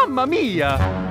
Mamma mia!